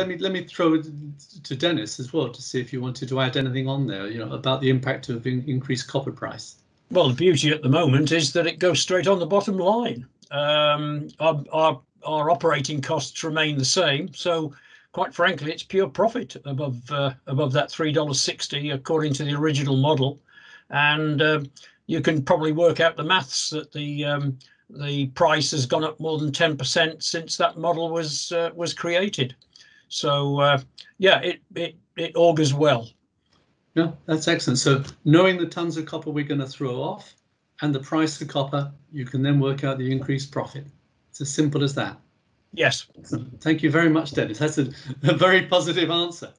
let me let me throw it to Dennis as well to see if you wanted to add anything on there. You know about the impact of in, increased copper price. Well, the beauty at the moment is that it goes straight on the bottom line. Um, our, our our operating costs remain the same, so quite frankly, it's pure profit above uh, above that three dollars sixty according to the original model, and uh, you can probably work out the maths that the um, the price has gone up more than 10% since that model was uh, was created. So uh, yeah, it, it it augurs well. Yeah, that's excellent. So knowing the tons of copper we're going to throw off and the price of copper, you can then work out the increased profit. It's as simple as that. Yes. Thank you very much, Dennis. That's a, a very positive answer.